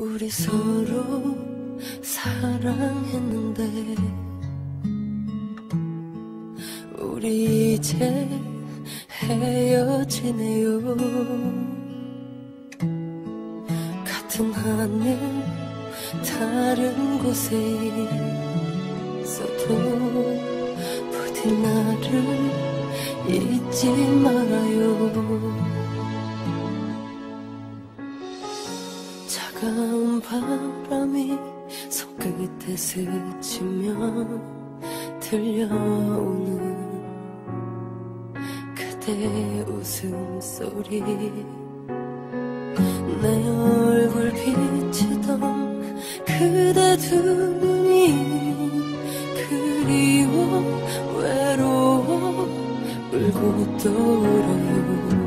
우리 서로 사랑했는데 우리 이제 헤어지네요. 같은 하늘 다른 곳에 있어도 부디 나를 잊지 말아요. 차가운 바람이 손끝에 스치면 들려오는 그대 웃음소리 내 얼굴 비치던 그대 두 눈이 그리워 외로워 울고 떠오 르 요.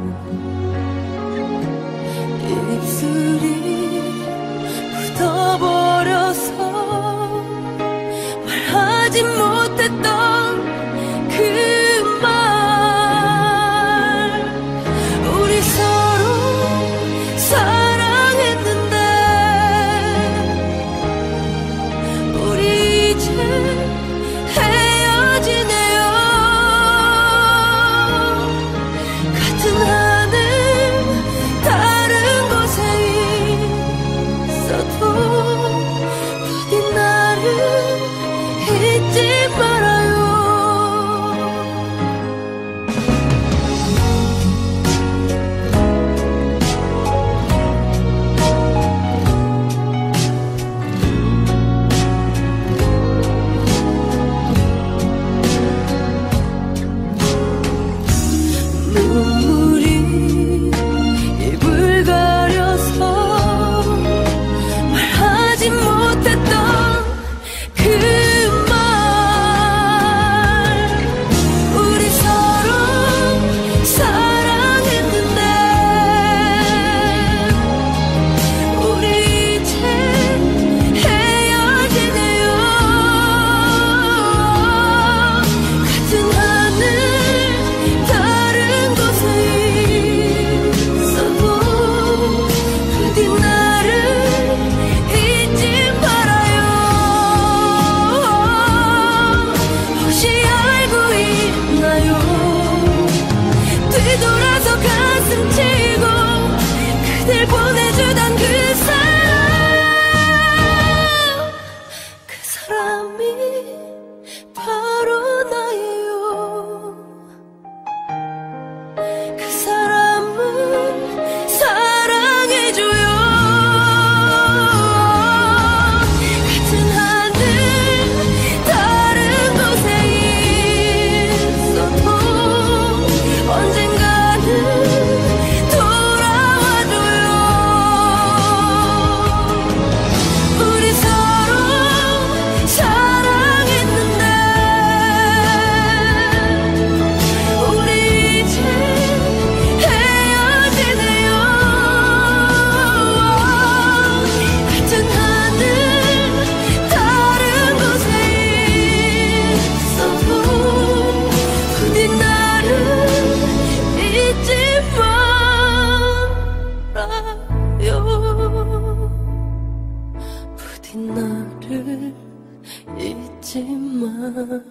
잊지 말아요.